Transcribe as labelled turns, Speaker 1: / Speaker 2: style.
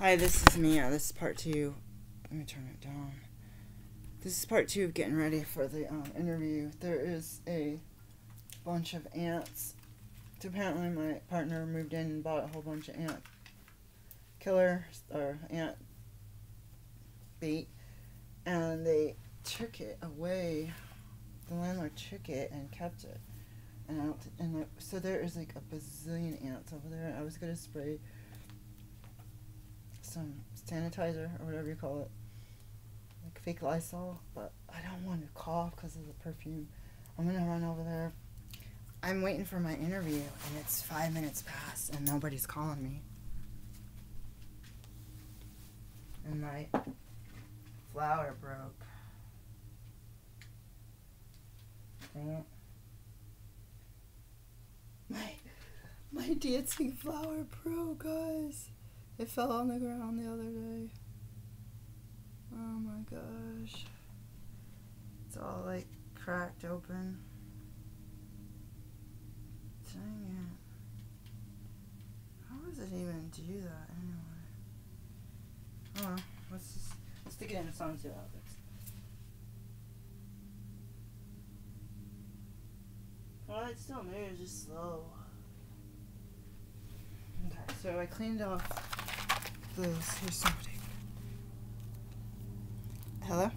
Speaker 1: Hi, this is Mia. This is part two. Let me turn it down. This is part two of getting ready for the um, interview. There is a bunch of ants. Apparently, my partner moved in and bought a whole bunch of ant killer or ant bait, and they took it away. The landlord took it and kept it. And and so there is like a bazillion ants over there. I was gonna spray some sanitizer or whatever you call it, like fake Lysol, but I don't want to cough because of the perfume. I'm gonna run over there. I'm waiting for my interview, and it's five minutes past, and nobody's calling me. And my flower broke. Dang it. My my dancing flower broke, guys. It fell on the ground the other day. Oh my gosh. It's all like cracked open. Dang it. How does it even do that anyway? Oh let's just stick it in the sun and see what. Well, it still moves, just slow. Okay, so I cleaned off Hello?